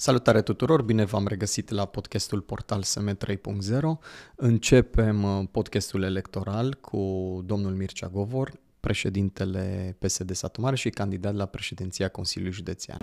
Salutare tuturor, bine v-am regăsit la podcastul Portal SM 3.0. Începem uh, podcastul electoral cu domnul Mircea Govor, președintele PSD Satu Mare și candidat la președinția Consiliului Județean.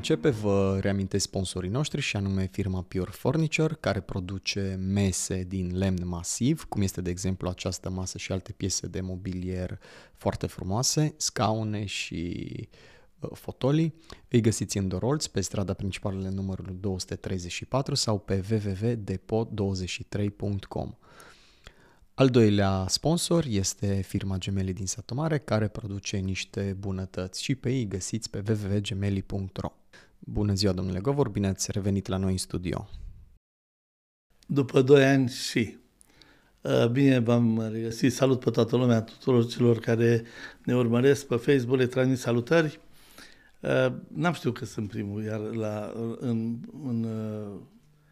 Începe, vă reamintesc sponsorii noștri și anume firma Pure Furniture, care produce mese din lemn masiv, cum este de exemplu această masă și alte piese de mobilier foarte frumoase, scaune și uh, fotolii. Îi găsiți în Dorolț, pe strada principală numărul 234 sau pe www.depot23.com. Al doilea sponsor este firma Gemeli din Satomare, care produce niște bunătăți și pe ei găsiți pe www.gemeli.ro. Bună ziua, domnule Govor, bine ați revenit la noi în studio. După doi ani și. Uh, bine v-am regăsit. Salut pe toată lumea, tuturor celor care ne urmăresc pe Facebook, le transmit salutări. Uh, n-am știut că sunt primul, iar la, în, în, uh,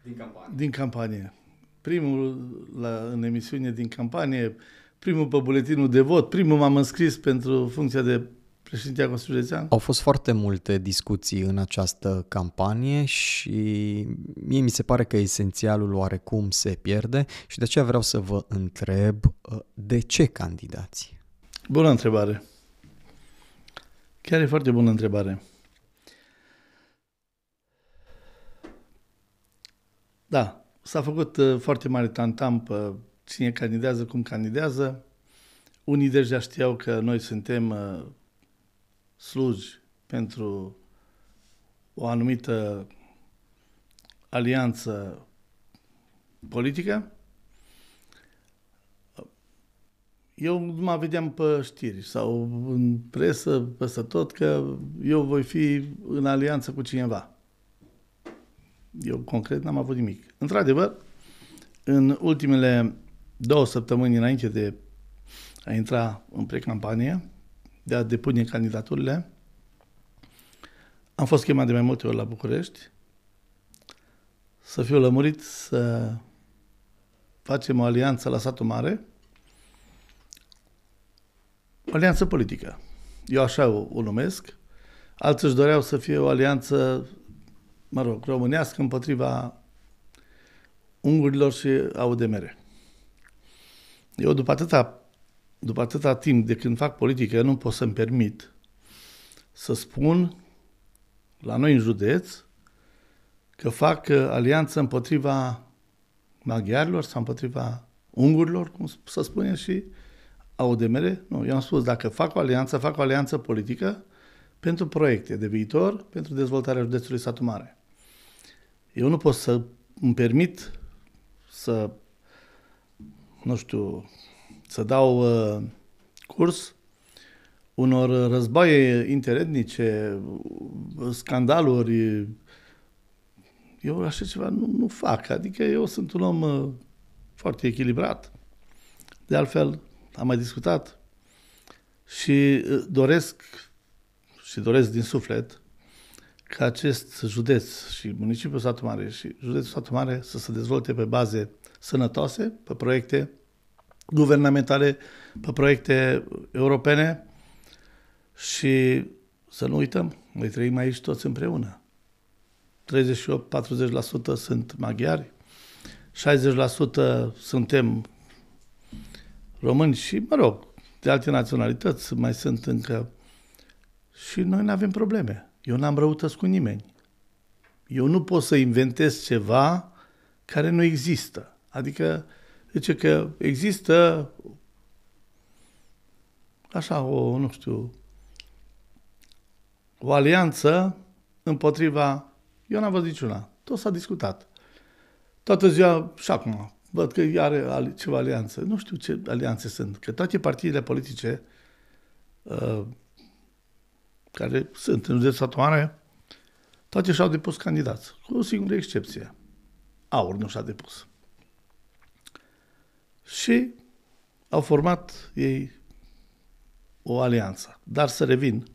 din campanie. Din campanie primul la, în emisiune din campanie, primul pe buletinul de vot, primul m-am înscris pentru funcția de președinte a Consiliului Au fost foarte multe discuții în această campanie și mie mi se pare că esențialul oarecum se pierde și de aceea vreau să vă întreb uh, de ce candidați? Bună întrebare. Chiar e foarte bună întrebare. Da, S-a făcut uh, foarte mare tantam pe cine candidează, cum candidează. Unii deja știau că noi suntem uh, sluji pentru o anumită alianță politică. Eu nu mă vedeam pe știri sau în presă, peste tot, că eu voi fi în alianță cu cineva. Eu concret n-am avut nimic. Într-adevăr, în ultimele două săptămâni înainte de a intra în precampanie, de a depune candidaturile, am fost chemat de mai multe ori la București să fiu lămurit să facem o alianță la satul mare, o alianță politică. Eu așa o, o numesc. Alții își doreau să fie o alianță mă rog, românească împotriva ungurilor și AUDMR. Eu după atâta, după atâta timp de când fac politică, nu pot să-mi permit să spun la noi în județ că fac uh, alianță împotriva maghiarilor sau împotriva ungurilor, cum să spunem, și AUDMR. Nu, eu am spus, dacă fac o alianță, fac o alianță politică pentru proiecte de viitor, pentru dezvoltarea județului Satu Mare. Eu nu pot să îmi permit să, nu știu, să dau uh, curs unor războaie interetnice, scandaluri. Eu așa ceva nu, nu fac. Adică eu sunt un om uh, foarte echilibrat. De altfel, am mai discutat și uh, doresc și doresc din suflet ca acest județ și municipiul Satu Mare și județul Satu Mare să se dezvolte pe baze sănătoase, pe proiecte guvernamentale, pe proiecte europene și să nu uităm, noi trăim aici toți împreună. 38-40% sunt maghiari, 60% suntem români și, mă rog, de alte naționalități mai sunt încă și noi nu avem probleme. Eu n-am răutăți cu nimeni. Eu nu pot să inventez ceva care nu există. Adică, zice că există așa o, nu știu, o alianță împotriva... Eu n-am văzut niciuna. Tot s-a discutat. Toată ziua și acum. Văd că are ceva alianță. Nu știu ce alianțe sunt. Că toate partiile politice uh, care sunt în județul Satoare, toate și-au depus candidați, cu o singură excepție. aur nu și-a depus. Și au format ei o alianță. Dar să revin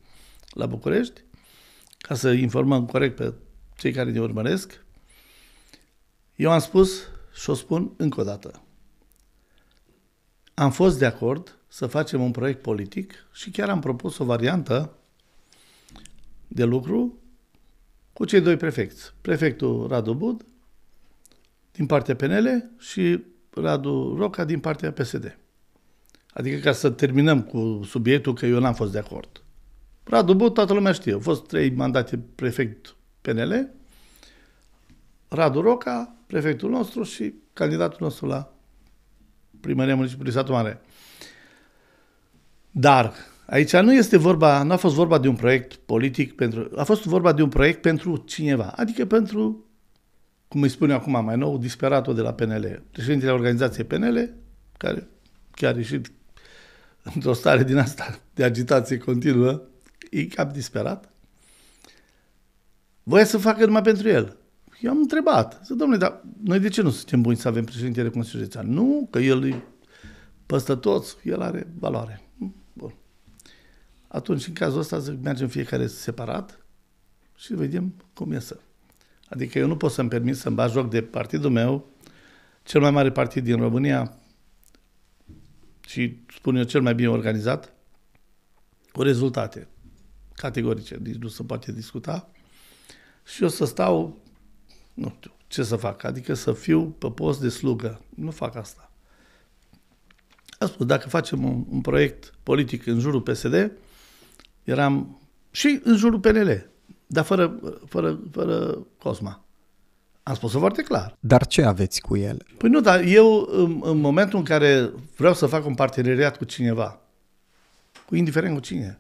la București, ca să informăm corect pe cei care ne urmăresc, eu am spus și o spun încă o dată. Am fost de acord să facem un proiect politic și chiar am propus o variantă de lucru cu cei doi prefecți. Prefectul Radu Bud din partea PNL și Radu Roca din partea PSD. Adică ca să terminăm cu subiectul că eu n-am fost de acord. Radu Bud, toată lumea știe, au fost trei mandate prefect PNL, Radu Roca, prefectul nostru și candidatul nostru la primăria municipiului Satu Mare. Dar aici nu este vorba, nu a fost vorba de un proiect politic pentru, a fost vorba de un proiect pentru cineva, adică pentru, cum îi spune acum mai nou, disperatul de la PNL, președintele organizației PNL, care chiar a ieșit într-o stare din asta de agitație continuă, e cap disperat, voia să facă numai pentru el. Eu am întrebat, zic, domnule, dar noi de ce nu suntem buni să avem președintele Consiliului Județean? Nu, că el e păstă toți, el are valoare. Bun. Atunci, în cazul ăsta, zic, mergem fiecare separat și vedem cum iesă. Adică eu nu pot să-mi permit să-mi bag joc de partidul meu, cel mai mare partid din România și, spun eu, cel mai bine organizat, cu rezultate categorice, nici nu se poate discuta. Și eu să stau nu știu, ce să fac? Adică să fiu pe post de slugă. Nu fac asta. A spus, dacă facem un, un proiect politic în jurul PSD, eram și în jurul PNL, dar fără, fără, fără Cosma. Am spus-o foarte clar. Dar ce aveți cu el? Păi nu, dar eu în, în momentul în care vreau să fac un parteneriat cu cineva, cu indiferent cu cine,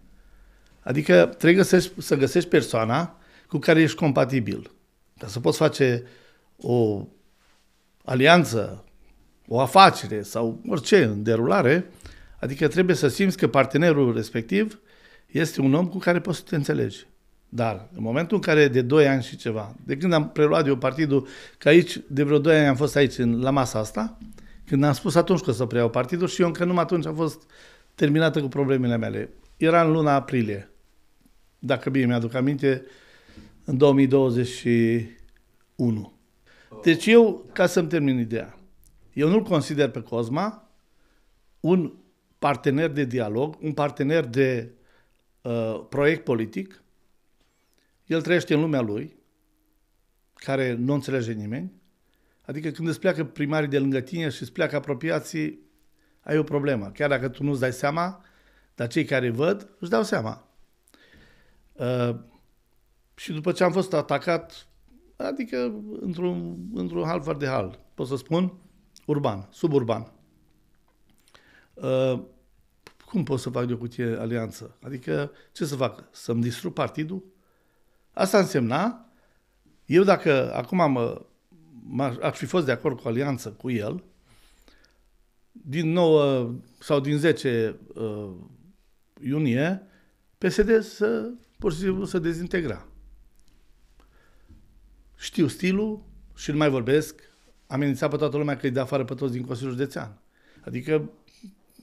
adică trebuie găsești, să găsești persoana cu care ești compatibil. Ca să poți face o alianță, o afacere sau orice în derulare, adică trebuie să simți că partenerul respectiv este un om cu care poți să te înțelegi. Dar în momentul în care de 2 ani și ceva, de când am preluat eu partidul, că aici de vreo 2 ani am fost aici în, la masa asta, când am spus atunci că o să preiau partidul și eu încă numai atunci am fost terminată cu problemele mele. Era în luna aprilie. Dacă bine mi-aduc aminte, în 2021. Deci eu, ca să-mi termin ideea, eu nu-l consider pe Cosma un partener de dialog, un partener de uh, proiect politic. El trăiește în lumea lui, care nu înțelege nimeni. Adică când îți pleacă primarii de lângă tine și îți pleacă apropiații, ai o problemă. Chiar dacă tu nu-ți dai seama, dar cei care văd își dau seama. Uh, și după ce am fost atacat, adică într-un, într-un hal fără de hal, pot să spun, urban, suburban. Uh, cum pot să fac de o cutie alianță? Adică, ce să fac? Să-mi distrug partidul? Asta însemna, eu dacă acum am, aș fi fost de acord cu alianță cu el, din 9 sau din 10 uh, iunie, PSD să, pur și simplu, să dezintegra știu stilul și nu mai vorbesc, amenințat pe toată lumea că îi dă afară pe toți din Consiliul Județean. Adică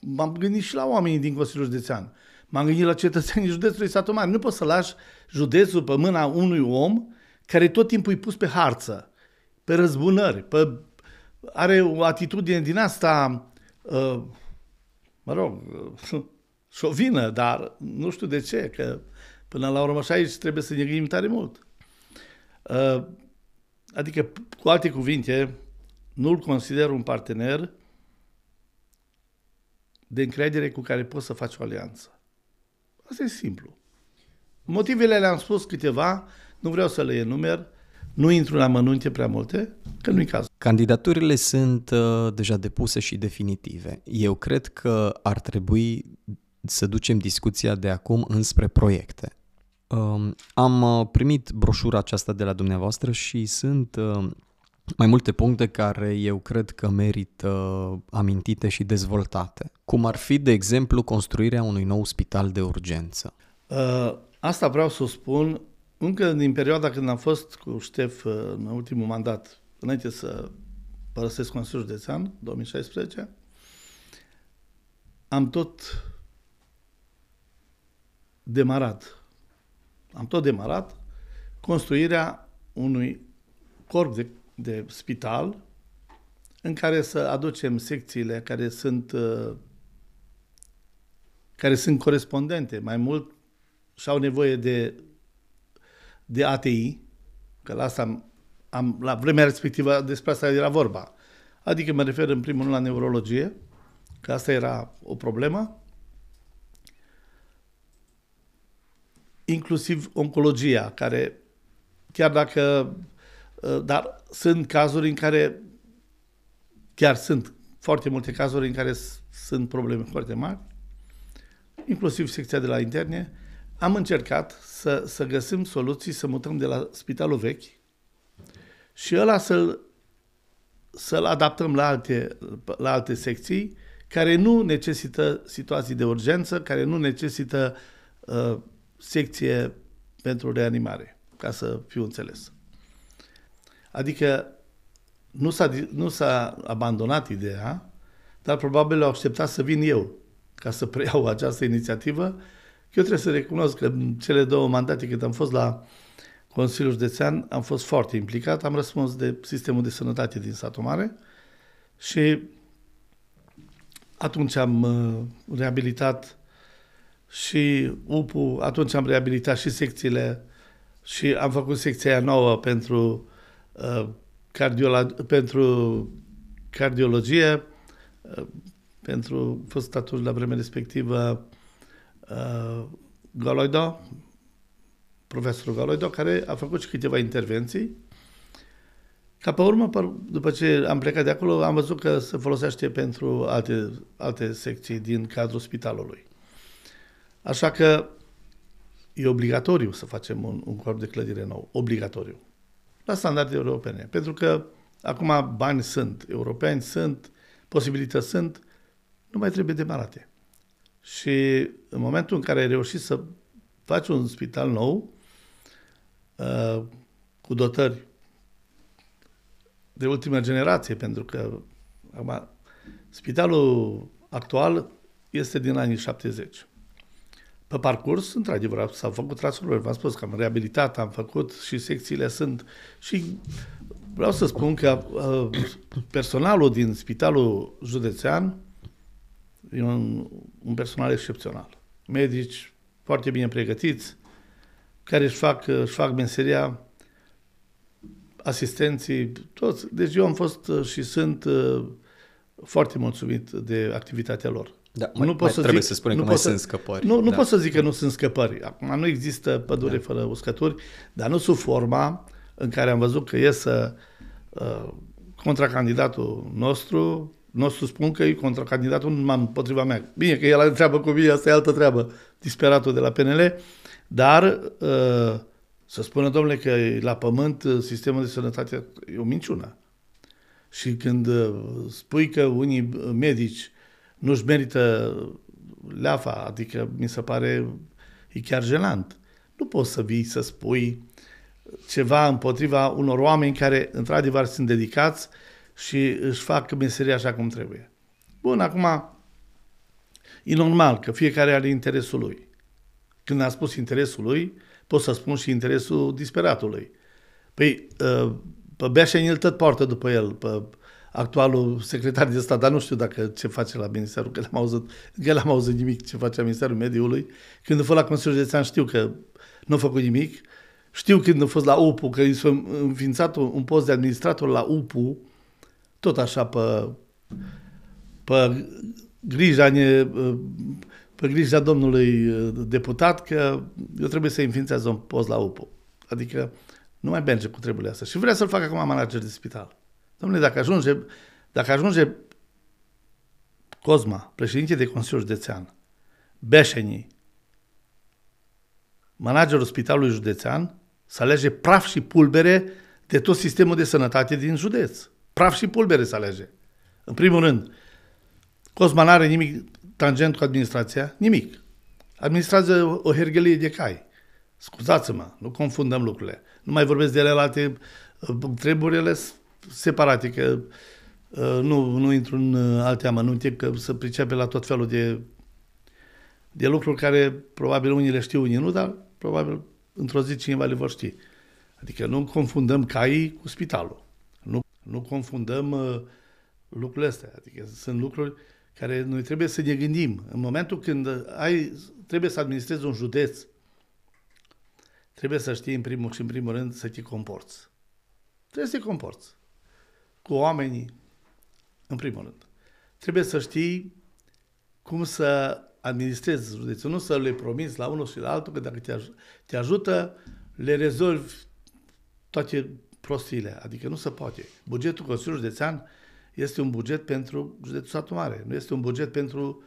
m-am gândit și la oamenii din Consiliul Județean. M-am gândit la cetățenii județului Satu Mare. Nu poți să lași județul pe mâna unui om care tot timpul îi pus pe harță, pe răzbunări, pe... are o atitudine din asta, uh, mă rog, uh, șovină, dar nu știu de ce, că până la urmă și aici trebuie să ne gândim tare mult. Uh, Adică, cu alte cuvinte, nu-l consider un partener de încredere cu care poți să faci o alianță. Asta e simplu. Motivele le-am spus câteva, nu vreau să le enumer, nu intru la mănunte prea multe, că nu-i cazul. Candidaturile sunt uh, deja depuse și definitive. Eu cred că ar trebui să ducem discuția de acum înspre proiecte. Am uh, primit broșura aceasta de la dumneavoastră și sunt uh, mai multe puncte care eu cred că merită uh, amintite și dezvoltate. Cum ar fi, de exemplu, construirea unui nou spital de urgență. Asta vreau să o spun încă din perioada când am fost cu Ștef în ultimul mandat înainte să părăsesc Consiliul Județean, 2016, am tot demarat, am tot demarat construirea unui corp de, de spital în care să aducem secțiile care sunt uh, care sunt corespondente, mai mult și au nevoie de, de ATI, că la asta am, am, la vremea respectivă despre asta era vorba. Adică mă refer în primul rând la neurologie, că asta era o problemă, inclusiv oncologia, care chiar dacă, uh, dar sunt cazuri în care, chiar sunt foarte multe cazuri în care sunt probleme foarte mari, inclusiv secția de la interne, am încercat să, să găsim soluții, să mutăm de la spitalul vechi și ăla să-l, să-l adaptăm la alte, la alte secții care nu necesită situații de urgență, care nu necesită uh, secție pentru reanimare, ca să fiu înțeles. Adică nu s-a, nu s-a abandonat ideea, dar probabil au așteptat să vin eu ca să preiau această inițiativă. Eu trebuie să recunosc că în cele două mandate când am fost la Consiliul Județean am fost foarte implicat, am răspuns de sistemul de sănătate din satul mare și atunci am uh, reabilitat și UPU, atunci am reabilitat și secțiile și am făcut secția nouă pentru, uh, cardiolo- pentru cardiologie, uh, pentru fost atunci la vremea respectivă uh, Galoido, profesorul Galoido, care a făcut și câteva intervenții. Ca pe urmă, după ce am plecat de acolo, am văzut că se folosește pentru alte, alte secții din cadrul spitalului. Așa că e obligatoriu să facem un, un corp de clădire nou. Obligatoriu. La standarde europene. Pentru că acum bani sunt, europeni sunt, posibilități sunt, nu mai trebuie demarate. Și în momentul în care ai reușit să faci un spital nou, uh, cu dotări de ultimă generație, pentru că acum, spitalul actual este din anii 70. Pe parcurs, într-adevăr, s-au făcut transformări. V-am spus că am reabilitat, am făcut și secțiile sunt. Și vreau să spun că uh, personalul din spitalul județean e un, un personal excepțional. Medici foarte bine pregătiți, care își fac, își fac meseria, asistenții, toți. Deci eu am fost uh, și sunt uh, foarte mulțumit de activitatea lor. Da, mai, nu pot mai să trebuie zic, să spunem că mai să, sunt scăpări. Nu, nu da. pot să zic că nu sunt scăpări. Acum nu există pădure da. fără uscături, dar nu sub forma în care am văzut că iesă uh, contracandidatul nostru, nostru spun că e contracandidatul numai împotriva mea. Bine că el are treabă cu mine, asta e altă treabă, disperatul de la PNL, dar uh, să spună, domnule, că la pământ uh, sistemul de sănătate e o minciună. Și când uh, spui că unii medici nu-și merită leafa, adică mi se pare e chiar jenant. Nu poți să vii să spui ceva împotriva unor oameni care într-adevăr sunt dedicați și își fac meseria așa cum trebuie. Bun, acum e normal că fiecare are interesul lui. Când am spus interesul lui, pot să spun și interesul disperatului. Păi, ă, pe Beașenil tot poartă după el, pe actualul secretar de stat, dar nu știu dacă ce face la Ministerul, că l-am auzit, că l-am auzit nimic ce face la Ministerul Mediului. Când a fost la Consiliul Județean știu că nu a făcut nimic. Știu când a fost la UPU, că i s-a înființat un post de administrator la UPU, tot așa pe, pe grija, pe grija domnului deputat că eu trebuie să înființez un post la UPU. Adică nu mai merge cu treburile astea. Și vrea să-l facă acum manager de spital. Domnule, dacă ajunge, dacă ajunge Cosma, președinte de Consiliul Județean, Beșenii, managerul Spitalului Județean, să alege praf și pulbere de tot sistemul de sănătate din județ. Praf și pulbere să alege. În primul rând, Cosma n-are nimic tangent cu administrația, nimic. Administrează o herghelie de cai. Scuzați-mă, nu confundăm lucrurile. Nu mai vorbesc de ele alte treburile separate, că uh, nu, nu intru în uh, alte amănunte, că să pricepe la tot felul de, de lucruri care probabil unii le știu, unii nu, dar probabil într-o zi cineva le vor ști. Adică nu confundăm caii cu spitalul. Nu, nu confundăm uh, lucrurile astea. Adică sunt lucruri care noi trebuie să ne gândim. În momentul când ai, trebuie să administrezi un județ, trebuie să știi în primul și în primul rând să te comporți. Trebuie să te comporți cu oamenii, în primul rând. Trebuie să știi cum să administrezi județul, nu să le promiți la unul și la altul, că dacă te, aj- te ajută, le rezolvi toate prostiile. Adică nu se poate. Bugetul Consiliului Județean este un buget pentru județul Satu Mare. Nu este un buget pentru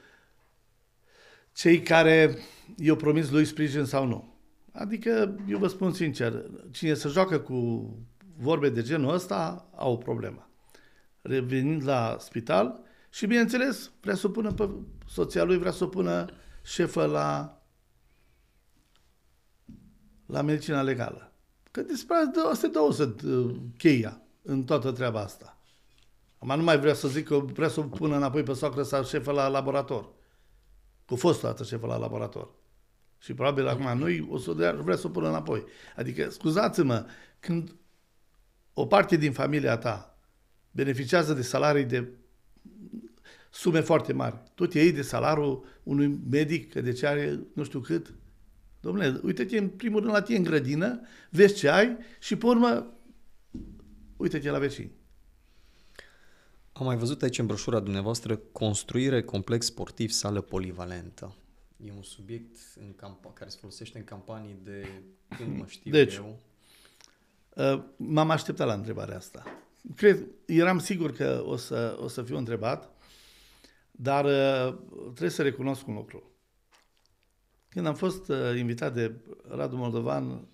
cei care i-au promis lui sprijin sau nu. Adică, eu vă spun sincer, cine se joacă cu vorbe de genul ăsta, au o problemă. Revenind la spital și, bineînțeles, vrea să o pună pe soția lui, vrea să o pună șefă la, la medicina legală. Că despre astea două sunt uh, cheia în toată treaba asta. Acum nu mai vrea să zic că vrea să o pună înapoi pe soacră sau șefă la laborator. Cu fost dată șefă la laborator. Și probabil acum nu o să dea, vrea să o pună înapoi. Adică, scuzați-mă, când o parte din familia ta beneficiază de salarii de sume foarte mari, tot ei de salariul unui medic, că de ce are nu știu cât, Domnule, uite-te în primul rând la tine în grădină, vezi ce ai și pe urmă uite-te la vecini. Am mai văzut aici în broșura dumneavoastră construire complex sportiv sală polivalentă. E un subiect în camp- care se folosește în campanii de când mă știu Deci, eu. Uh, M-am așteptat la întrebarea asta. Cred, eram sigur că o să, o să fiu întrebat, dar uh, trebuie să recunosc un lucru. Când am fost uh, invitat de Radu Moldovan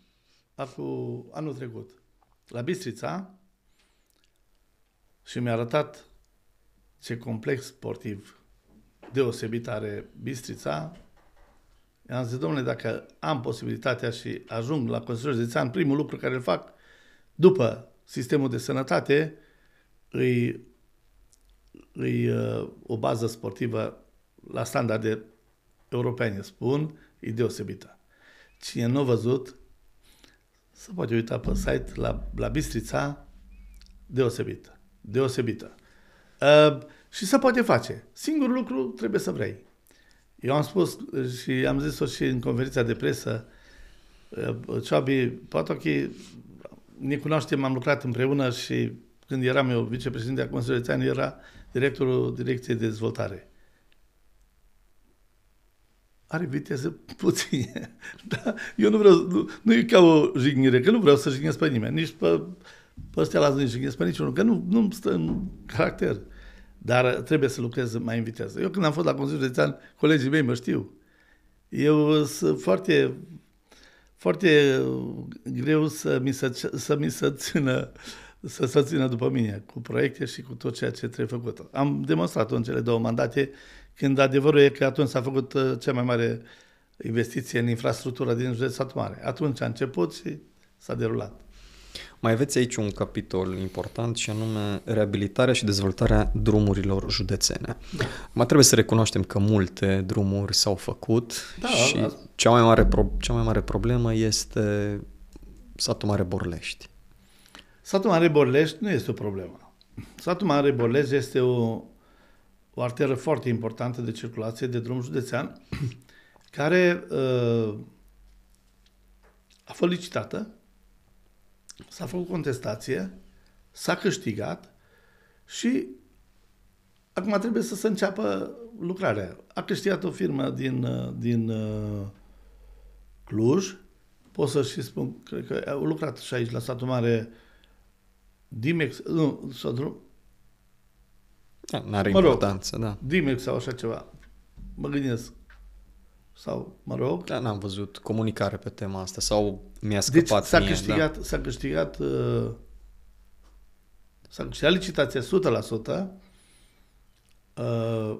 acum anul trecut la Bistrița și mi-a arătat ce complex sportiv deosebit are Bistrița, i-am zis, domnule, dacă am posibilitatea și ajung la Consiliul Județean, primul lucru care îl fac după sistemul de sănătate, îi, îi uh, o bază sportivă la standarde europene, spun, e deosebită. Cine nu a văzut, se poate uita pe site la, la Bistrița, deosebită. Deosebită. Uh, și se poate face. Singurul lucru trebuie să vrei. Eu am spus și am zis-o și în conferința de presă, uh, Cioabi, Patochi, ne cunoaștem, am lucrat împreună și când eram eu vicepreședinte a Consiliului Țean, era directorul Direcției de Dezvoltare are viteză puține. Da? Eu nu vreau, nu, nu e ca o jignire, că nu vreau să jignesc pe nimeni, nici pe, pe ăstea la nu jignesc pe niciunul, că nu, nu stă în caracter. Dar trebuie să lucrez mai în viteză. Eu când am fost la Consiliul Județean, colegii mei mă știu. Eu sunt foarte, foarte greu să mi se, să mi se țină să se țină după mine cu proiecte și cu tot ceea ce trebuie făcut. Am demonstrat în cele două mandate când adevărul e că atunci s-a făcut uh, cea mai mare investiție în infrastructură din județul Satu Mare. Atunci a început și s-a derulat. Mai aveți aici un capitol important și anume reabilitarea și dezvoltarea drumurilor județene. Da. Mai trebuie să recunoaștem că multe drumuri s-au făcut Da, și da. cea mai mare, pro- cea mai mare problemă este satul Mare Borlești. Satul Mare Borlești nu este o problemă. Satul Mare Borlești este o, o arteră foarte importantă de circulație de drum județean care uh, a fost licitată, s-a făcut contestație, s-a câștigat și acum trebuie să se înceapă lucrarea. A câștigat o firmă din, uh, din uh, Cluj, pot să și spun, cred că au lucrat și aici la satul mare Dimex, nu, sau drum, Da, n-are Mă rog. importanță, da. Dimex sau așa ceva. Mă gândesc. Sau, mă rog. Da, n-am văzut comunicare pe tema asta sau mi-a Deci scăpat s-a mie, câștigat, s-a câștigat uh, s-a câștigat licitația 100%. Uh,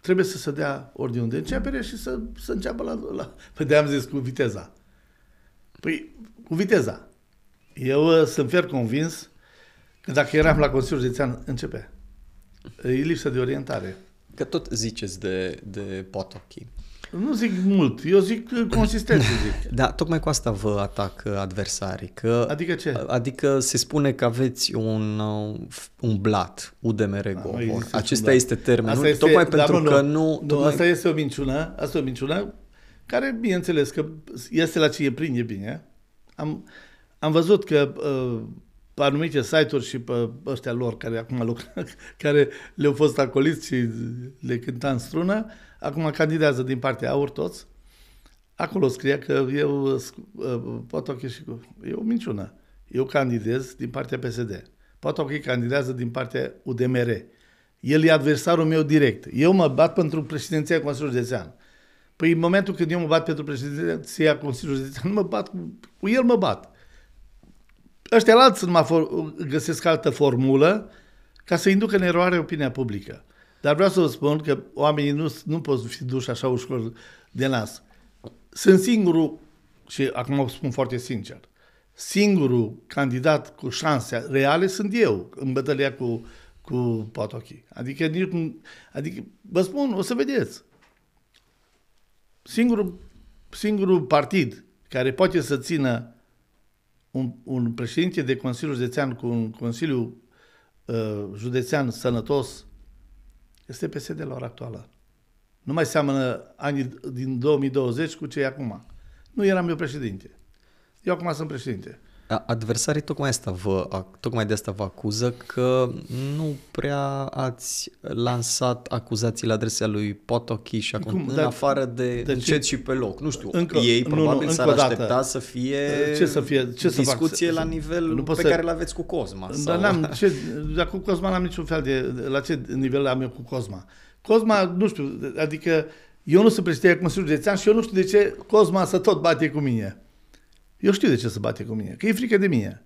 trebuie să se dea ordinul de începere și să, să înceapă la, la... Păi de am zis cu viteza. Păi, cu viteza. Eu uh, sunt fier convins Că dacă eram la Consiliul Județean, începe. E lipsă de orientare. Că tot ziceți de, de Potochi. Nu zic mult, eu zic consistent, zic. Da, tocmai cu asta vă atac adversarii. Că, Adică ce? Adică se spune că aveți un, uh, un blat, UDMR Da, nu Govor. există Acesta niciun este termenul, Asta este- tocmai da, pentru mă, că nu, nu... Nu, tocmai... asta este o minciună, asta e o minciună care, bineînțeles, că este la ce e plin, e bine. Am, am văzut că uh, pe anumite site-uri și pe ăștia lor care acum lucrează, care le-au fost acoliți și le cânta în strună, acum candidează din partea AUR toți. Acolo scria că eu uh, Potochi și cu... E o minciună. Eu candidez din partea PSD. Potochi candidează din partea UDMR. El e adversarul meu direct. Eu mă bat pentru președinția Consiliului Județean. Păi în momentul când eu mă bat pentru președinția Consiliului Județean, nu mă bat cu, cu el, mă bat. Ăștia alții nu mă for, găsesc altă formulă ca să inducă în eroare opinia publică. Dar vreau să vă spun că oamenii nu, nu pot fi duși așa ușor de nas. Sunt singurul, și acum o spun foarte sincer, singurul candidat cu șanse reale sunt eu în bătălia cu, cu Potochi. Adică, nici, nu- adică, vă spun, o să vedeți. Singurul, singurul partid care poate să țină un, un președinte de Consiliu Județean cu un Consiliu uh, Județean sănătos este PSD la ora actuală. Nu mai seamănă anii din 2020 cu cei acum. Nu eram eu președinte. Eu acum sunt președinte. A- Adversarii tocmai, asta vă, ac- tocmai de asta vă acuză că nu prea ați lansat acuzații la adresa lui Potochi și acum Cum? în Dar- afară de de încet ce? și pe loc. Nu știu, Încă- ei nu, nu, probabil încă s-ar o dată. aștepta să fie, Ce să fie- ce să fac? discuție Să- la să- nivel nu pot pe să- care îl aveți cu Cosma. Dar sau... n-am, ce, dar cu Cosma n-am niciun fel de... La ce nivel am eu cu Cosma? Cosma, nu știu, adică eu nu sunt președinte al Consiliului Județean și eu nu știu de ce Cosma să tot bate cu mine. Eu știu de ce să bate cu mine, că e frică de mine.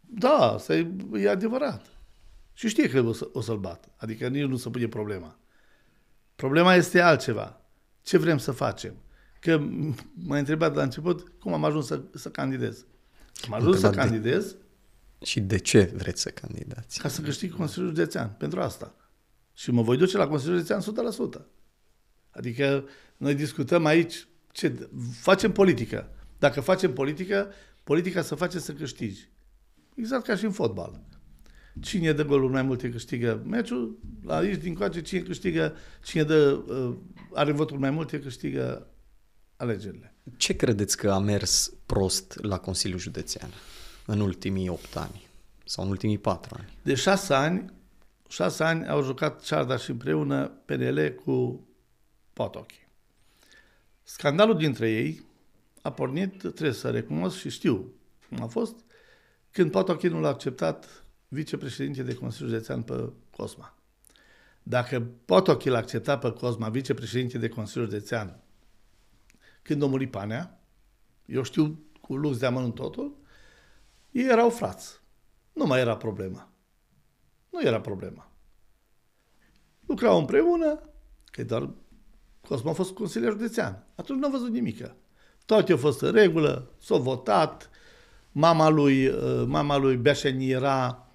Da, asta e, e adevărat. Și știe că o, să, o să-l bat. Adică nici nu se pune problema. Problema este altceva. Ce vrem să facem? Că m-a întrebat la început cum am ajuns să, să candidez. Am ajuns să întrebat de- candidez Și de ce vreți să candidați? ca să câștig Consiliul Județean, pentru asta. Și mă voi duce la Consiliul Județean 100%. Adică noi discutăm aici, ce, facem politică. Dacă facem politică, politica să face să câștigi. Exact ca și în fotbal. Cine dă golul mai multe câștigă meciul, la aici din coace cine câștigă, cine dă, uh, are votul mai multe câștigă alegerile. Ce credeți că a mers prost la Consiliul Județean în ultimii 8 ani sau în ultimii 4 ani? De șase ani, șase ani au jucat Cearda și împreună PNL cu Potochi. Scandalul dintre ei a pornit, trebuie să recunosc și știu cum a fost, când Potochi nu l-a acceptat vicepreședinte de Consiliul Județean pe Cosma. Dacă Potochi l-a acceptat pe Cosma vicepreședinte de Consiliul Județean când a murit Panea, eu știu cu lux de amănunt totul, ei erau frați. Nu mai era problema. Nu era problema. Lucrau împreună, că doar Cosmo a fost consilier județean. Atunci nu a văzut nimică. Toate au fost în regulă, s-au votat, mama lui, uh, mama lui Beșeni era,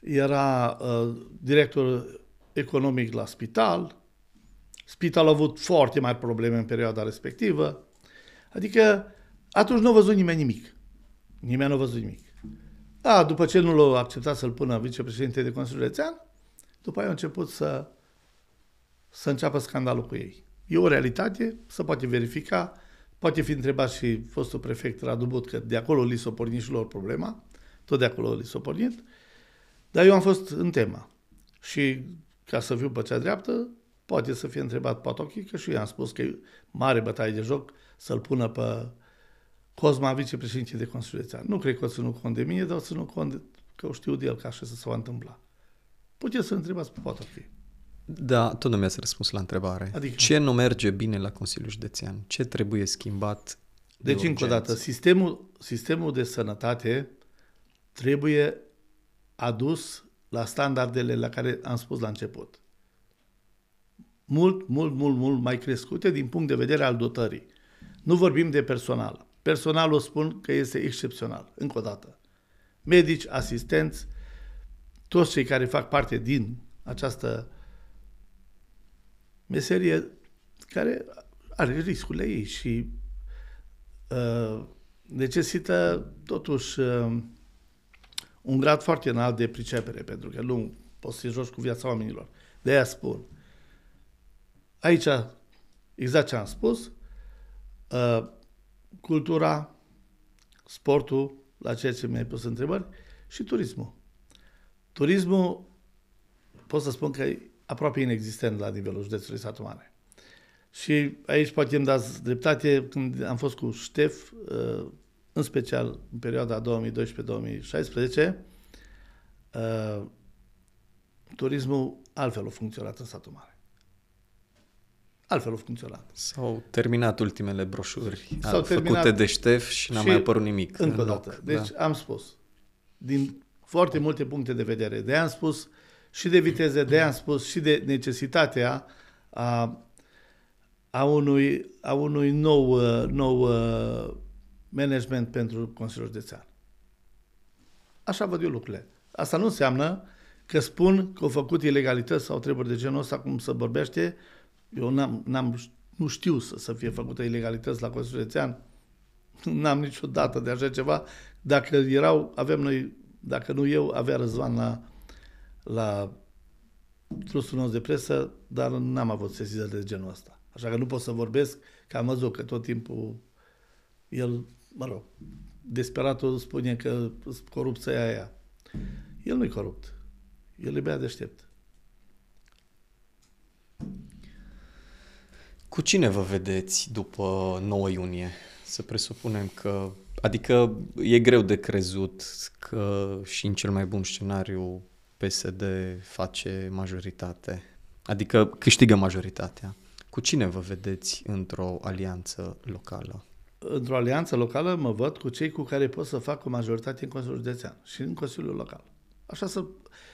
era uh, director economic la spital, spitalul a avut foarte mari probleme în perioada respectivă, adică atunci nu a văzut nimeni nimic. Nimeni nu a văzut nimic. Da, după ce nu l-a acceptat să-l pună vicepreședinte de Consiliul Județean, după aia a început să, să înceapă scandalul cu ei. E o realitate, se poate verifica, poate fi întrebat și fostul prefect Radu But, că de acolo li s-a pornit și lor problema, tot de acolo li s-a pornit, dar eu am fost în tema. Și ca să fiu pe cea dreaptă, poate să fie întrebat Patochi, că și eu am spus că e mare bătaie de joc să-l pună pe Cosma, vicepreședinte de Consiliul Județean. Nu cred că o ținut cont de mine, dar o ținut cont de, că o știu de el că așa se va întâmpla. Puteți să întrebați pe Patochi. Da, tot nu mi-ați răspuns la întrebare. Adică? Ce nu merge bine la Consiliul Județean? Ce trebuie schimbat? de Deci, încă o urgență? dată, sistemul, sistemul de sănătate trebuie adus la standardele la care am spus la început. Mult, mult, mult, mult mai crescute din punct de vedere al dotării. Nu vorbim de personal. Personalul spun că este excepțional, încă o dată. Medici, asistenți, toți cei care fac parte din această meserie care are riscurile ei și uh, necesită totuși uh, un grad foarte înalt de pricepere, pentru că nu poți să joci cu viața oamenilor. De aia spun. Aici, exact ce am spus, uh, cultura, sportul, la ceea ce mi-ai pus întrebări, și turismul. Turismul, pot să spun că e aproape inexistent la nivelul județului Satu Mare. Și aici poate îmi dați dreptate, când am fost cu Ștef, uh, în special în perioada 2012-2016, uh, turismul altfel a funcționat în satul mare. Altfel a funcționat. S-au terminat ultimele broșuri S-au terminat făcute de Ștef și n-a și mai apărut nimic. Încă o dată. Deci da. am spus, din foarte multe puncte de vedere, de am spus și de viteze, de am spus și de necesitatea a, a, unui, a unui nou, uh, nou uh, management pentru Consiliul Județean. Așa văd eu lucrurile. Asta nu înseamnă că spun că au făcut ilegalități sau treburi de genul ăsta, cum se vorbește. Eu n-am, n-am, nu știu să, să fie făcută ilegalități la Consiliul Județean. N-am nicio dată de așa ceva. Dacă erau, avem noi, dacă nu eu, avea Răzvan la, la trusul nostru de presă, dar n-am avut sesizări de genul ăsta. Așa că nu pot să vorbesc, că am văzut că tot timpul el mă rog, desperatul spune că corupția aia. El nu-i corupt. El e bea deștept. Cu cine vă vedeți după 9 iunie? Să presupunem că... Adică e greu de crezut că și în cel mai bun scenariu PSD face majoritate. Adică câștigă majoritatea. Cu cine vă vedeți într-o alianță locală? într-o alianță locală mă văd cu cei cu care pot să fac o majoritate în Consiliul Județean și în Consiliul Local. Așa să,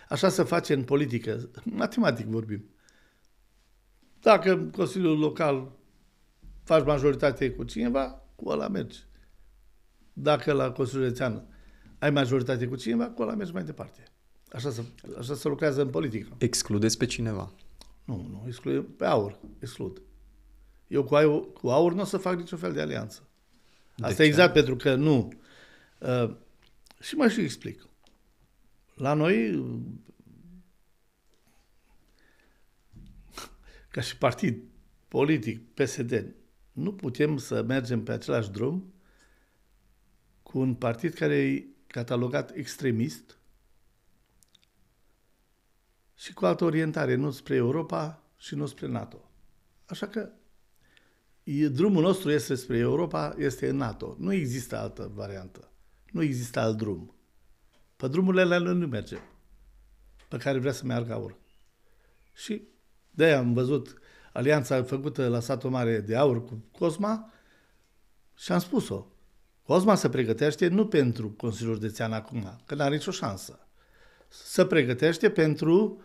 așa se face în politică. Matematic vorbim. Dacă în Consiliul Local faci majoritate cu cineva, cu ăla mergi. Dacă la Consiliul Județean ai majoritate cu cineva, cu ăla mergi mai departe. Așa se, așa se lucrează în politică. Excludeți pe cineva? Nu, nu, exclude pe aur, exclud. Eu cu aur, cu aur nu o să fac niciun fel de alianță. Asta e exact pentru că nu. Uh, și mă și explic. La noi, ca și partid politic, PSD, nu putem să mergem pe același drum cu un partid care e catalogat extremist și cu altă orientare, nu spre Europa și nu spre NATO. Așa că drumul nostru este spre Europa, este în NATO. Nu există altă variantă. Nu există alt drum. Pe drumurile alea nu mergem. Pe care vrea să meargă aur. Și de aia am văzut alianța făcută la satul mare de aur cu Cosma și am spus-o. Cosma se pregătește nu pentru Consiliul Județean acum, că n-are nicio șansă. Se pregătește pentru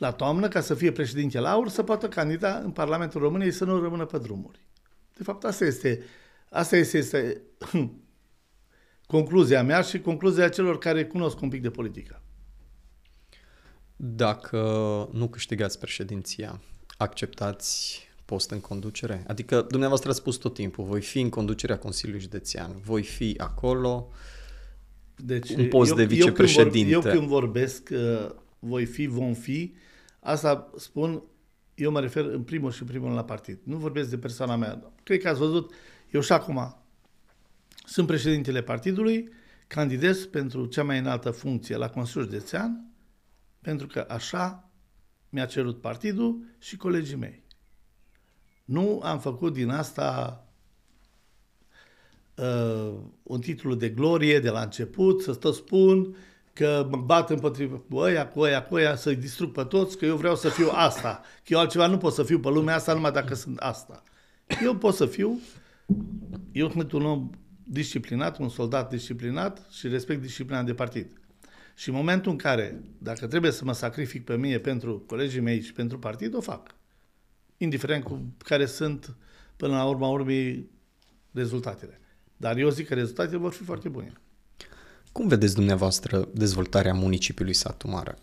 la toamnă, ca să fie președinte la aur, să poată candida în Parlamentul României să nu rămână pe drumuri. De fapt, asta este, asta este, este concluzia mea și concluzia celor care cunosc un pic de politică. Dacă nu câștigați președinția, acceptați post în conducere? Adică dumneavoastră ați spus tot timpul, voi fi în conducerea Consiliului Județean, voi fi acolo, deci, un post eu, de vicepreședinte. Eu când, vor, eu când vorbesc, uh, voi fi, vom fi, Asta spun, eu mă refer în primul și în primul la partid. Nu vorbesc de persoana mea. Cred că ați văzut, eu și acum sunt președintele partidului, candidez pentru cea mai înaltă funcție la Consiliul Județean, pentru că așa mi-a cerut partidul și colegii mei. Nu am făcut din asta uh, un titlu de glorie de la început, să tot spun că mă bat împotriva cu ăia, cu ăia, cu ăia, să-i distrug pe toți, că eu vreau să fiu asta. Că eu altceva nu pot să fiu pe lumea asta numai dacă sunt asta. Eu pot să fiu, eu sunt un om disciplinat, un soldat disciplinat și respect disciplina de partid. Și în momentul în care, dacă trebuie să mă sacrific pe mine pentru colegii mei și pentru partid, o fac. Indiferent cu care sunt, până la urma urmei, rezultatele. Dar eu zic că rezultatele vor fi foarte bune. Cum vedeți dumneavoastră dezvoltarea municipiului Satu Mare?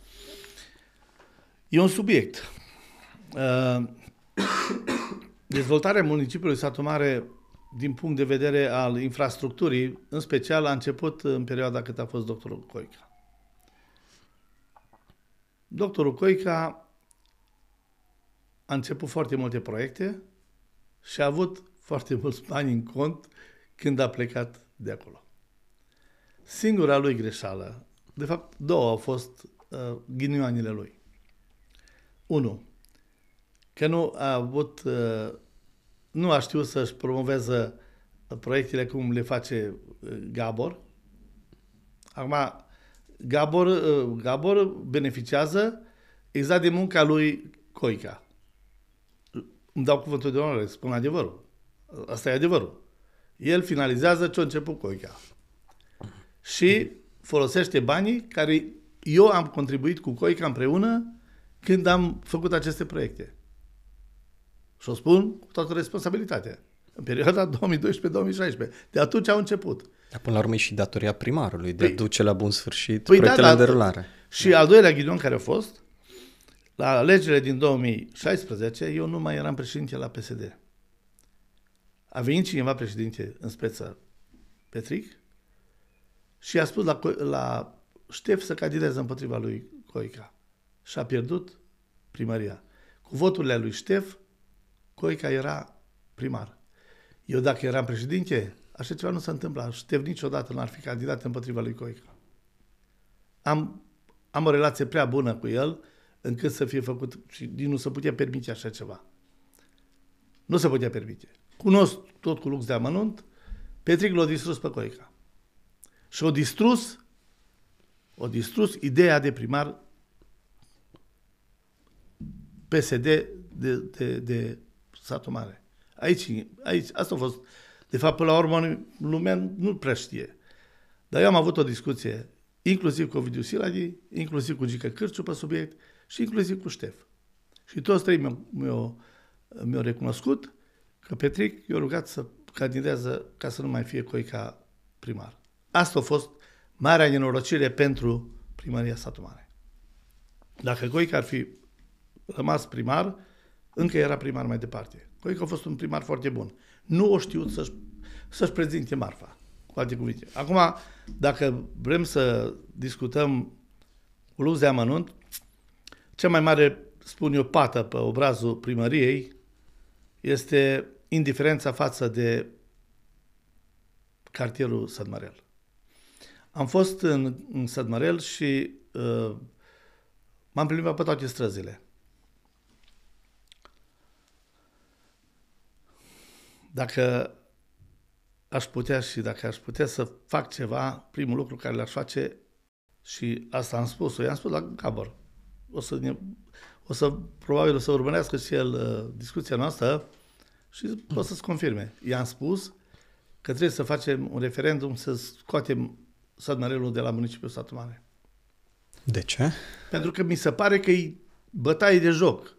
E un subiect. Uh, dezvoltarea municipiului Satu Mare, din punct de vedere al infrastructurii, în special a început în perioada cât a fost doctorul Coica. Doctorul Coica a început foarte multe proiecte și a avut foarte mulți bani în cont când a plecat de acolo. Singura lui greșeală, de fapt două au fost uh, ghinioanele lui. Unu, că nu a avut, uh, nu a știut să-și promoveze proiectele cum le face uh, Gabor. Acum, Gabor, uh, Gabor beneficiază exact de munca lui Coica. Îmi dau cuvântul de onoare, spun adevărul. Asta e adevărul. El finalizează ce a început Coica. Și folosește banii care eu am contribuit cu Coica împreună când am făcut aceste proiecte. Și o spun cu toată responsabilitatea. În perioada 2012-2016. De atunci au început. Dar până la urmă e și datoria primarului de păi, a duce la bun sfârșit păi proiectele da, da, în derulare. Și al doilea ghidon care a fost, la alegerile din 2016, eu nu mai eram președinte la PSD. A venit cineva președinte în speță, Petric, și a spus la, la Ștef să candideze împotriva lui Coica. Și a pierdut primăria. Cu voturile lui Ștef, Coica era primar. Eu dacă eram președinte, așa ceva nu se întâmplă. Ștef niciodată n-ar fi candidat împotriva lui Coica. Am, am o relație prea bună cu el încât să fie făcut și nu se putea permite așa ceva. Nu se putea permite. Cunosc tot cu lux de amănunt, Petric l-a distrus pe Coica. Și o distrus, o distrus ideea de primar PSD de, de, de satul mare. Aici, aici, asta a fost. De fapt, până la urmă, lumea nu prea știe. Dar eu am avut o discuție, inclusiv cu Ovidiu Siladi, inclusiv cu Gica Cârciu pe subiect și inclusiv cu Ștef. Și toți trei mi-au, mi-au, mi-au recunoscut că Petric i-a rugat să candidează ca să nu mai fie Coica primar. Asta a fost marea nenorocire pentru primăria satul mare. Dacă Coica ar fi rămas primar, încă era primar mai departe. Coica a fost un primar foarte bun. Nu o știut să-și, să-și prezinte marfa, cu alte cuvinte. Acum, dacă vrem să discutăm cu luz de amănunt, cea mai mare, spun eu, pată pe obrazul primăriei este indiferența față de cartierul Sădmărel. Am fost în, în Sădmărel și uh, m-am plimbat pe toate străzile. Dacă aș putea și dacă aș putea să fac ceva, primul lucru care l-aș face și asta am spus-o, i-am spus la Gabor. O să, ne, o să probabil o să urmărească și el uh, discuția noastră și o să-ți confirme. I-am spus că trebuie să facem un referendum să scoatem Sădmărelul de la municipiul Satu Mare. De ce? Pentru că mi se pare că e bătaie de joc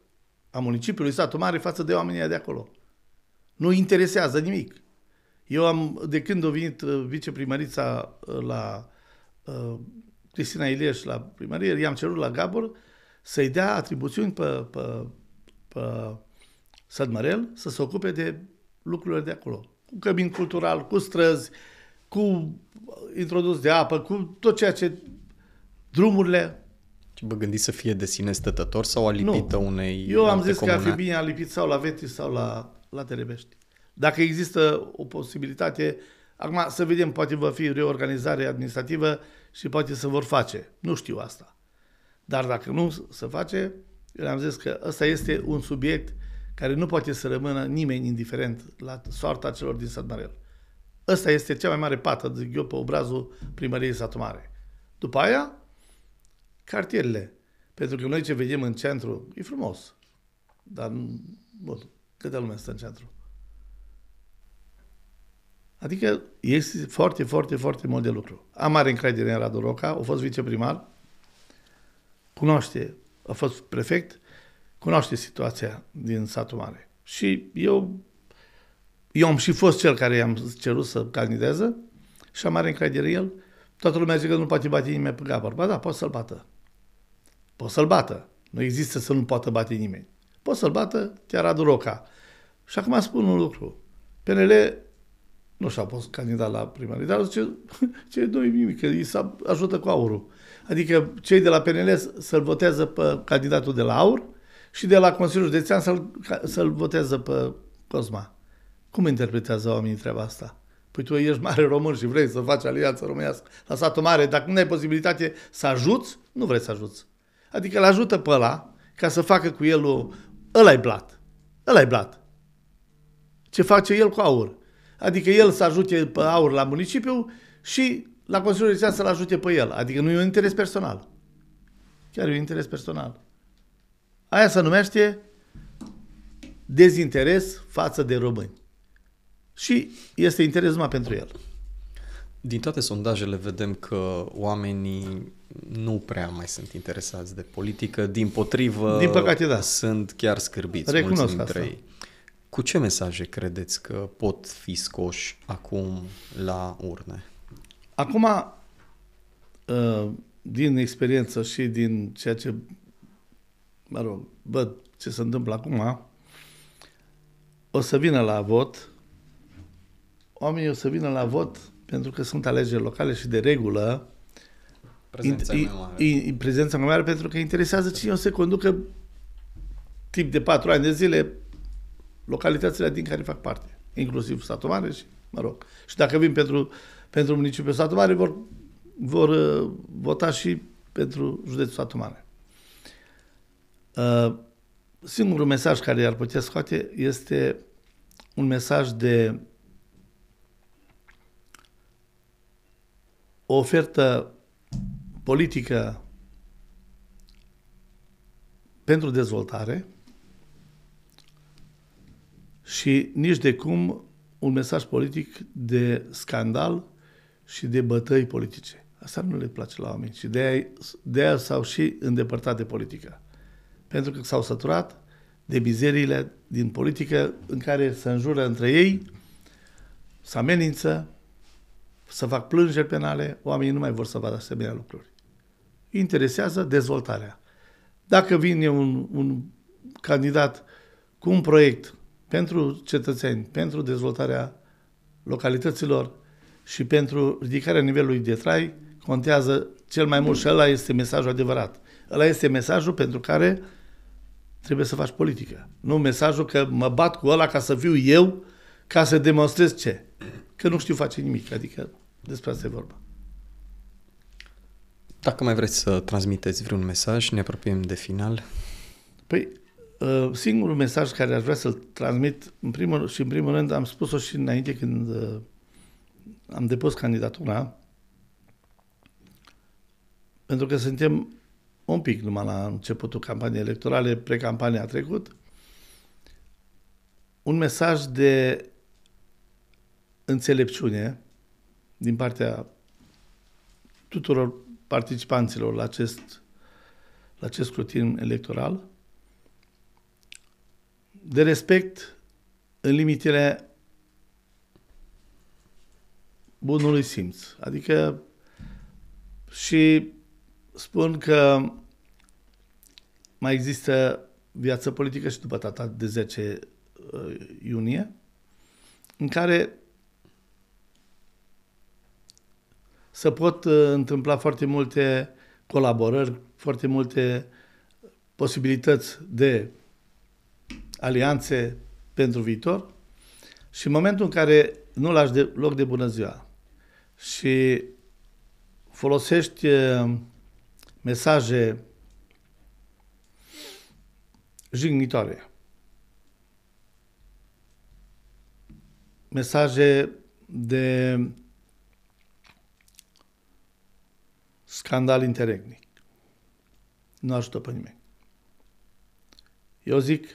a municipiului Satu Mare față de oamenii de acolo. Nu interesează nimic. Eu am, de când a venit uh, viceprimărița uh, la uh, Cristina Ilieș la primărie, i-am cerut la Gabor să-i dea atribuțiuni pe, pe, pe Sădmărel să se ocupe de lucrurile de acolo. Cu cămin cultural, cu străzi, cu introdus de apă, cu tot ceea ce drumurile. Ce vă gândiți să fie de sine stătător sau alipită nu. unei Eu am zis comune? că ar fi bine alipit sau la Veti sau la, la Terebești. Dacă există o posibilitate, acum să vedem, poate va fi reorganizare administrativă și poate să vor face. Nu știu asta. Dar dacă nu se face, eu am zis că ăsta este un subiect care nu poate să rămână nimeni indiferent la soarta celor din sat Marel. Ăsta este cea mai mare pată, zic eu, pe obrazul primăriei satul mare. După aia, cartierele. Pentru că noi ce vedem în centru, e frumos. Dar, bun, câte lume stă în centru? Adică este foarte, foarte, foarte mult de lucru. Am mare încredere în Radu Roca, a fost viceprimar, cunoaște, a fost prefect, cunoaște situația din satul mare. Și eu, eu am și fost cel care i-am cerut să candideze și am mare încredere el, Toată lumea zice că nu poate bate nimeni pe gabăr. Ba da, poate să-l bată. Poate să-l bată. Nu există să nu poată bate nimeni. Poate să-l bată chiar Radu Roca. Și acum spun un lucru. PNL nu și-a fost candidat la primărie, dar ce, ce nu nimic, că îi ajută cu aurul. Adică cei de la PNL să-l votează pe candidatul de la aur și de la Consiliul Județean să-l, să-l votează pe Cosma. Cum interpretează oamenii treaba asta? Păi tu ești mare român și vrei să faci alianță românească la satul mare, dacă nu ai posibilitate să ajuți, nu vrei să ajuți. Adică îl ajută pe ăla ca să facă cu el o... Ăla-i blat. Ăla-i blat. Ce face el cu aur. Adică el să ajute pe aur la municipiu și la Consiliul Județean să-l ajute pe el. Adică nu e un interes personal. Chiar e un interes personal. Aia se numește dezinteres față de români. Și este interes numai pentru el. Din toate sondajele vedem că oamenii nu prea mai sunt interesați de politică, din potrivă din păcate, da. sunt chiar scârbiți Recunosc mulți dintre asta. ei. Cu ce mesaje credeți că pot fi scoși acum la urne? Acum, uh, din experiență și din ceea ce, mă rog, văd ce se întâmplă acum, o să vină la vot, oamenii o să vină la vot pentru că sunt alegeri locale și de regulă Prezența in, e mai mare. in, in, prezența mai mare pentru că interesează cine o să conducă tip de patru ani de zile localitățile din care fac parte, inclusiv satul mare și, mă rog, și dacă vin pentru, pentru municipiul satul mare, vor, vor uh, vota și pentru județul satul mare. Uh, singurul mesaj care ar putea scoate este un mesaj de o ofertă politică pentru dezvoltare și nici de cum un mesaj politic de scandal și de bătăi politice. Asta nu le place la oameni și de aia, de aia s-au și îndepărtat de politică. Pentru că s-au săturat de mizeriile din politică în care se înjură între ei, să amenință, să fac plângeri penale, oamenii nu mai vor să vadă asemenea lucruri. Îi interesează dezvoltarea. Dacă vine un, un candidat cu un proiect pentru cetățeni, pentru dezvoltarea localităților și pentru ridicarea nivelului de trai, contează cel mai mult și ăla este mesajul adevărat. Ăla este mesajul pentru care trebuie să faci politică. Nu mesajul că mă bat cu ăla ca să fiu eu, ca să demonstrez ce. Că nu știu face nimic. Adică despre asta e vorba. Dacă mai vreți să transmiteți vreun mesaj, ne apropiem de final. Păi, uh, singurul mesaj care aș vrea să-l transmit, în primul, și în primul rând, am spus-o și înainte când uh, am depus candidatura, pentru că suntem un pic numai la începutul campaniei electorale, pre-campania a trecut, un mesaj de înțelepciune din partea tuturor participanților la acest, la acest scrutin electoral, de respect în limitele bunului simț. Adică și spun că mai există viață politică și după data de 10 uh, iunie, în care se pot uh, întâmpla foarte multe colaborări, foarte multe posibilități de alianțe pentru viitor și în momentul în care nu lași de, loc de bună ziua și folosești uh, mesaje jignitoare, mesaje de scandal interetnic. Nu ajută pe nimeni. Eu zic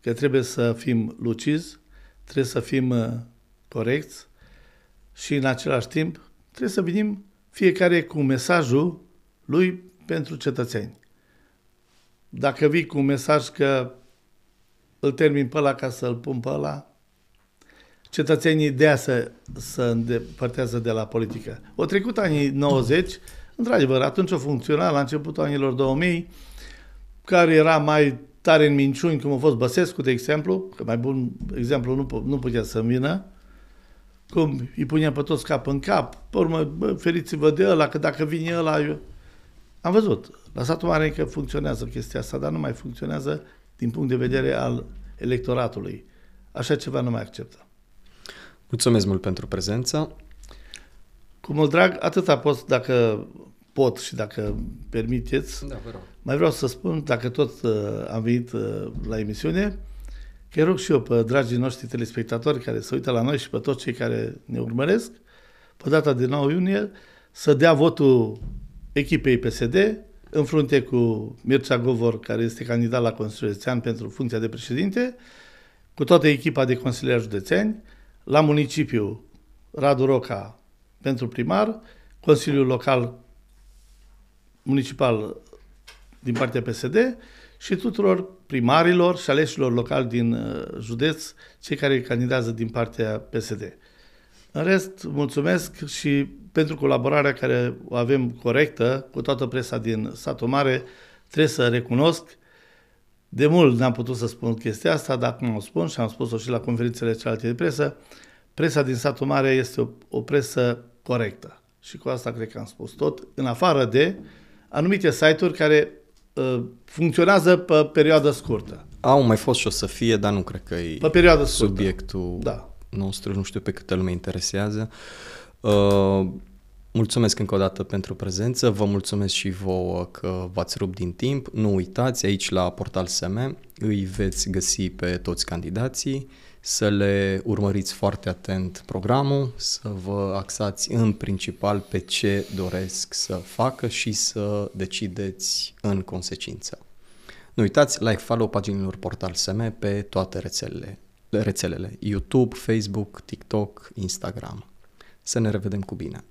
că trebuie să fim lucizi, trebuie să fim uh, corecți și în același timp trebuie să venim fiecare cu mesajul lui pentru cetățeni. Dacă vii cu un mesaj că îl termin pe ăla ca să-l pun pe ăla, cetățenii ideea să, să îndepărtează de la politică. O trecut anii 90, într-adevăr, atunci o funcționa la începutul anilor 2000, care era mai tare în minciuni, cum a fost Băsescu, de exemplu, că mai bun exemplu nu, nu putea să vină, cum îi punea pe toți cap în cap, pe urmă, bă, feriți-vă de ăla, că dacă vine ăla, eu... Am văzut, la satul mare că funcționează chestia asta, dar nu mai funcționează din punct de vedere al electoratului. Așa ceva nu mai acceptă. Mulțumesc mult pentru prezența. Cu mult drag, atâta pot, dacă pot și dacă permiteți. Da, vă rog. Mai vreau să spun, dacă tot uh, am venit uh, la emisiune, că rog și eu pe dragii noștri telespectatori care se uită la noi și pe toți cei care ne urmăresc, pe data de 9 iunie, să dea votul echipei PSD în frunte cu Mircea Govor, care este candidat la Consiliul Județean pentru funcția de președinte, cu toată echipa de consilieri județeni, la municipiu Radu Roca pentru primar, Consiliul Local Municipal din partea PSD și tuturor primarilor și aleșilor locali din uh, județ, cei care candidează din partea PSD. În rest, mulțumesc și pentru colaborarea care o avem corectă cu toată presa din satul mare. Trebuie să recunosc, de mult n-am putut să spun chestia asta, dar acum o spun și am spus-o și la conferințele celelalte de presă, presa din satul mare este o, o presă corectă. Și cu asta cred că am spus tot, în afară de anumite site-uri care uh, funcționează pe perioadă scurtă. Au mai fost și o să fie, dar nu cred că e pe perioadă scurtă. subiectul da. nostru, nu știu pe câte lume interesează. Uh, mulțumesc încă o dată pentru prezență, vă mulțumesc și vouă că v-ați rupt din timp. Nu uitați, aici la Portal SM îi veți găsi pe toți candidații să le urmăriți foarte atent programul, să vă axați în principal pe ce doresc să facă și să decideți în consecință. Nu uitați, like, follow paginilor Portal SM pe toate rețelele, rețelele YouTube, Facebook, TikTok, Instagram. Să ne revedem cu bine!